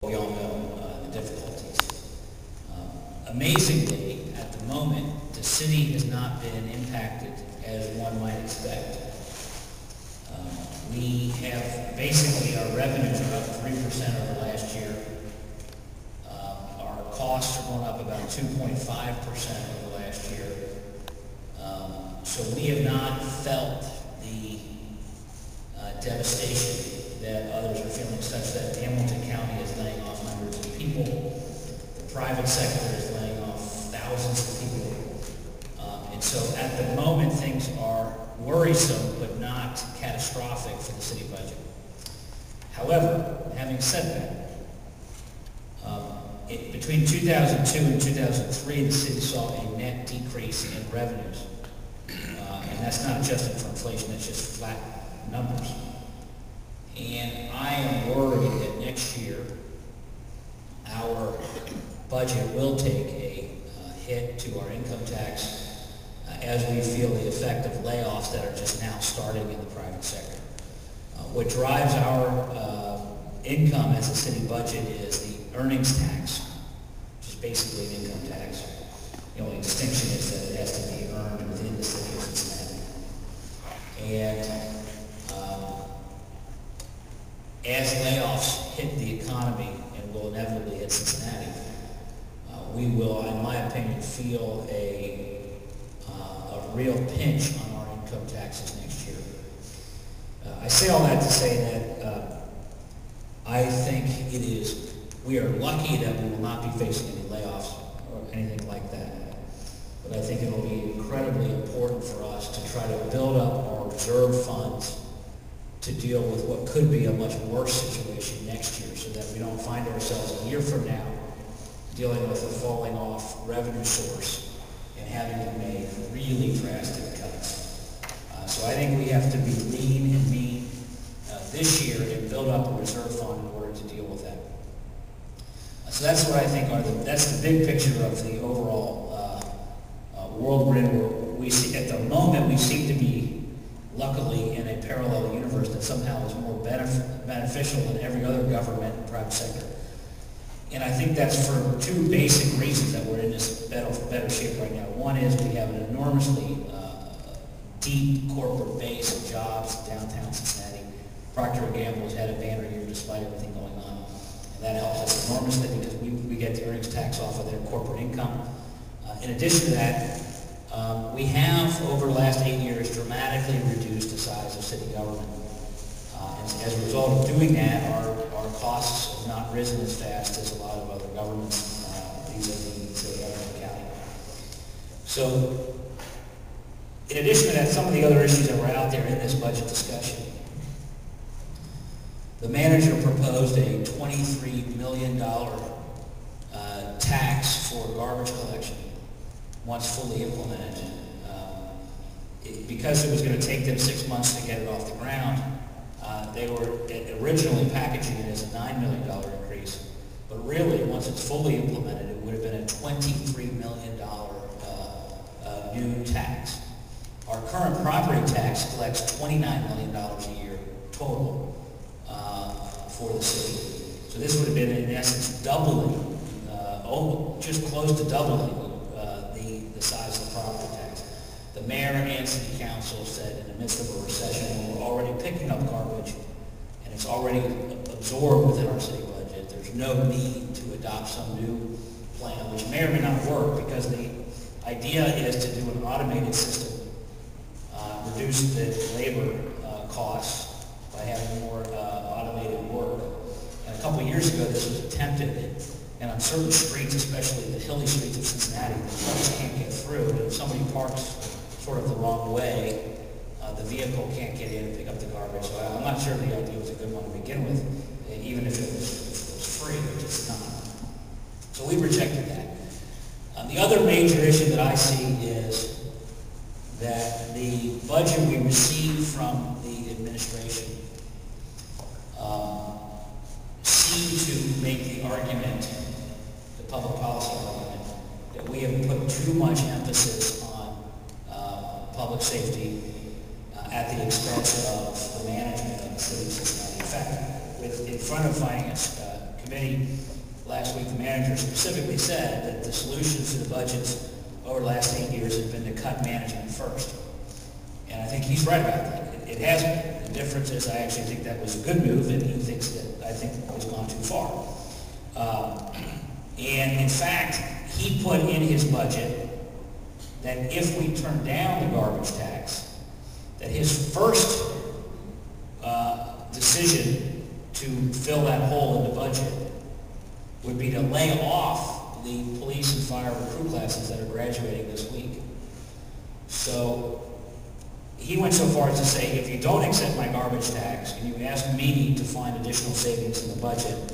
We all know uh, the difficulties. Um, Amazingly, at the moment, the city has not been impacted as one might expect. Um, We have, basically, our revenues are up three percent over last year. Um, Our costs are going up about two point five percent over last year. Um, So we have not felt the uh, devastation that others are feeling, such that people. The private sector is laying off thousands of people. Um, And so at the moment, things are worrisome, but not catastrophic for the city budget. However, having said that, um, it- between 2002 and 2003, the city saw a net decrease in revenues. Uh, And that's not adjusted for inflation, that's just flat numbers. And I am worried that next year, our budget will take a uh, hit to our income tax uh, as we feel the effect of layoffs that are just now starting in the private sector. Uh, What drives our uh, income as a city budget is the earnings tax, which is basically an income tax. The only distinction is that it has to be earned within the city of Cincinnati. And as layoffs hit the economy and will inevitably hit Cincinnati, uh, we will, in my opinion, feel a, uh, a real pinch on our income taxes next year. Uh, I say all that to say that uh, I think it is, we are lucky that we will not be facing any layoffs or anything like that. But I think it will be incredibly important for us to try to build up our reserve funds to deal with what could be a much worse situation next year so that we don't find ourselves a year from now dealing with a falling off revenue source and having to make really drastic cuts. Uh, so I think we have to be lean and mean uh, this year and build up a reserve fund in order to deal with that. Uh, So that's what I think are the, that's the big picture of the overall uh, uh, world we're in. Where we see, at the moment, we seem to be luckily in a parallel universe that somehow is more benef- beneficial than every other government and private sector. And I think that's for two basic reasons that we're in this better, better shape right now. One is we have an enormously uh, deep corporate base of jobs downtown Cincinnati. Procter & Gamble has had a banner year despite everything going on. And that helps us enormously because we, we get the earnings tax off of their corporate income. Uh, in addition to that, um, we have, over the last eight years, dramatically reduced the size of city government. Uh, and as a result of doing that, our, our costs have not risen as fast as a lot of other governments, uh, vis-a-vis city government county. So, in addition to that, some of the other issues that were out there in this budget discussion, the manager proposed a $23 million uh, tax for garbage collection once fully implemented. Um, it- Because it was going to take them six months to get it off the ground, uh, they were originally packaging it as a $9 million increase. But really, once it's fully implemented, it would have been a $23 million uh, uh, new tax. Our current property tax collects $29 million a year total uh, for the city. So this would have been, in essence, doubling, uh, oh, just close to doubling mayor and city council said in the midst of a recession, we're already picking up garbage, and it's already absorbed within our city budget, there's no need to adopt some new plan, which may or may not work, because the idea is to do an automated system uh, reduce the labor uh, costs by having more uh, automated work. And a couple years ago, this was attempted, and on certain streets, especially the hilly streets of Cincinnati, the trucks can't get through. And if somebody parks sort of the wrong way, uh, the vehicle can't get in and pick up the garbage. So I- I'm not sure the idea was a good one to begin with, uh, even if it was, if it was free, which it's not. So we rejected that. Uh, the other major issue that I see is that the budget we received from the administration um, seemed to make the argument, the public policy argument, that we have put too much emphasis uh, public safety uh, at the expense of the management of the of Cincinnati. In fact, with, in front of finance uh, committee last week, the manager specifically said that the solutions to the budgets over the last eight years have been to cut management first. And I think he's right about that. It- It hasn't. The difference is I actually think that was a good move, and he thinks that, I think was gone too far. Uh, And in fact, he put in his budget that if we turn down the garbage tax, that his first uh, decision to fill that hole in the budget would be to lay off the police and fire recruit classes that are graduating this week. So he went so far as to say, if you don't accept my garbage tax and you ask me to find additional savings in the budget,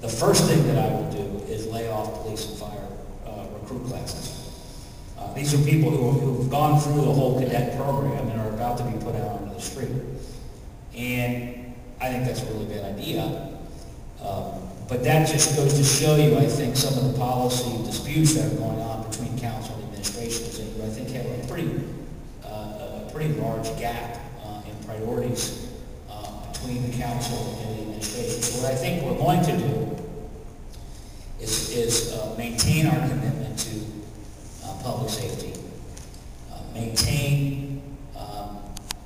the first thing that I will do is lay off police and fire uh, recruit classes. These are people who who've gone through the whole cadet program and are about to be put out onto the street. And I think that's a really bad idea. Um, But that just goes to show you, I think, some of the policy disputes that are going on between council and administration, is that you, I think, have a pretty, uh, a pretty large gap uh, in priorities uh, between the council and the administration. So what I think we're going to do is, is uh, maintain our commitment to public safety, uh, maintain um,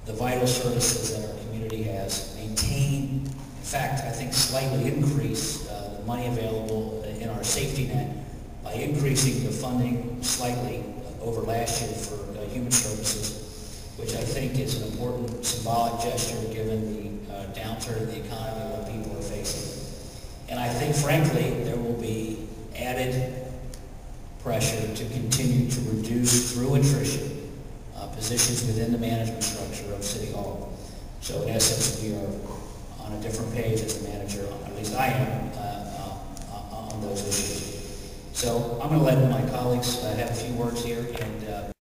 the vital services that our community has, maintain, in fact, I think slightly increase uh, the money available in our safety net by increasing the funding slightly uh, over last year for human services, which I think is an important symbolic gesture given the uh, downturn in the economy that people are facing. And I think frankly, there will be added pressure to continue to reduce through attrition uh, positions within the management structure of City Hall. So in essence, we are on a different page as the manager, at least I am, uh, uh, on those issues. So I'm going to let my colleagues uh, have a few words here, and uh,